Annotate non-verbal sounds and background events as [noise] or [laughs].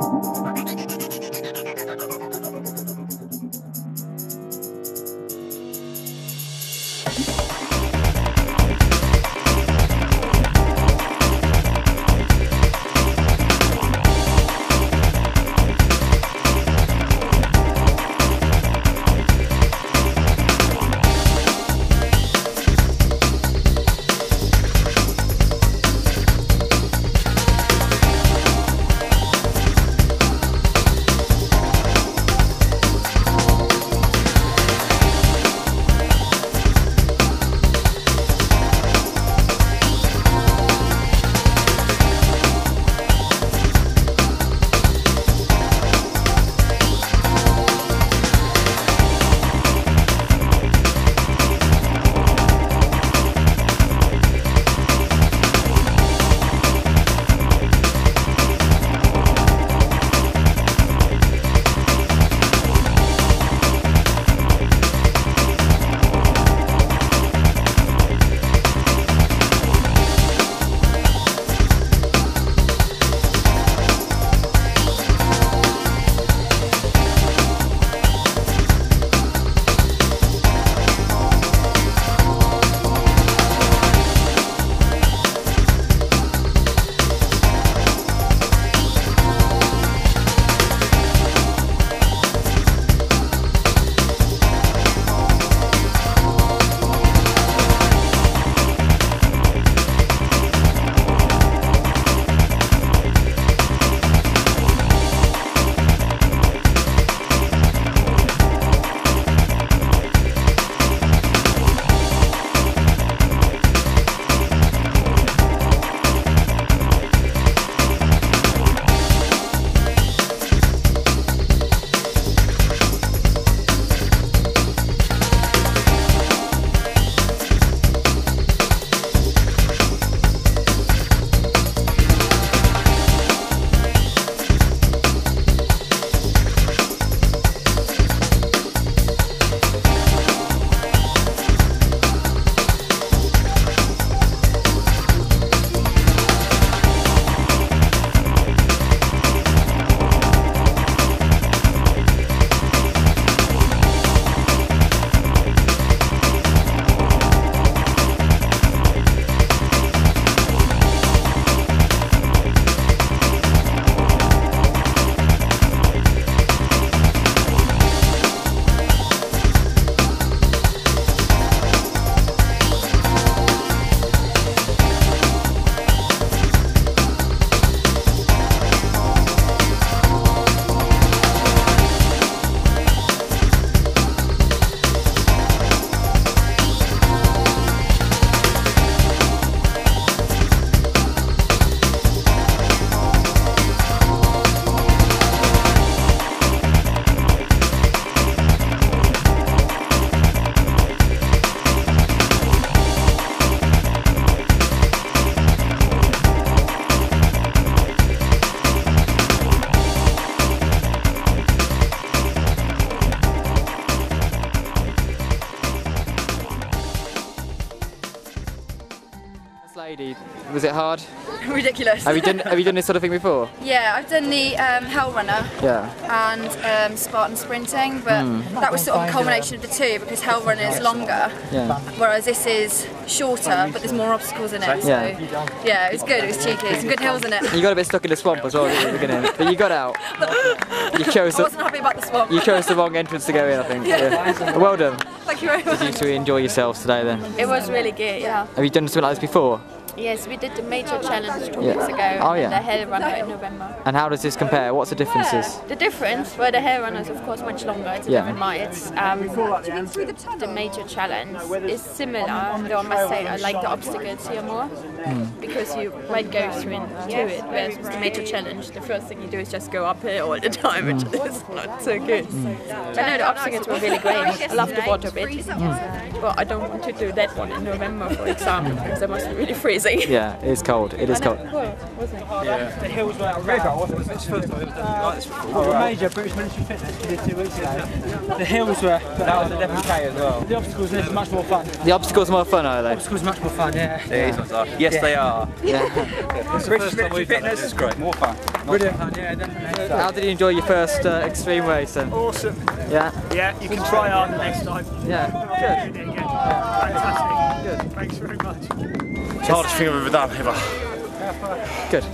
Thank you. Lady, was it hard? [laughs] Ridiculous. Have you done Have you done this sort of thing before? yeah, I've done the um, Hell Runner Yeah. and um, Spartan sprinting, but that was sort of a culmination of the two because Hell Runner is longer, Yeah. whereas this is shorter, but there's more obstacles in it. So Yeah. yeah, it was good. It was cheeky. Some good hills in it. You got a bit stuck in the swamp as well at the beginning, but you got out. [laughs] You chose I the wasn't happy about the swamp. you chose the wrong entrance to go in, I think. Yeah. Well done. Thank you very much. Did you two enjoy yourselves today then? It was really good, yeah. Have you done something like this before? Yes, we did the major challenge two Yeah. weeks ago Oh, and yeah. the Hell Runner in November. And how does this compare? What's the differences? The difference, well, the Hell Runner is of course much longer, it's Yeah. 11 miles. Um, the major challenge is similar, though I must say I like the obstacles here more Hmm. because you might go through into it, whereas with the major challenge, the first thing you do is just go up here all the time, which Hmm. is not so good. But no, the obstacles were really great. I love the water bit, Hmm. but I don't want to do that one in November, for [laughs] example, because it must be really freezing. [laughs] Yeah, it is cold. It is cold. The hills were river, wasn't it? It's the first time I've ever done like this before. The major British Military Fitness we did two weeks ago. The hills were. That was 11k as well. The obstacles are much more fun. The The obstacles are more fun, are they? The obstacles are much more fun, yeah. These ones are. Yes, they are. Yeah. [laughs] British Military Fitness is great, more fun. Brilliant. Fun, yeah, definitely. How did you enjoy your first uh, extreme race then? Awesome. Yeah. Yeah, you can try hard next time. Yeah. Good. Fantastic. Thanks very much. It's the hardest thing I've ever done, ever. Good.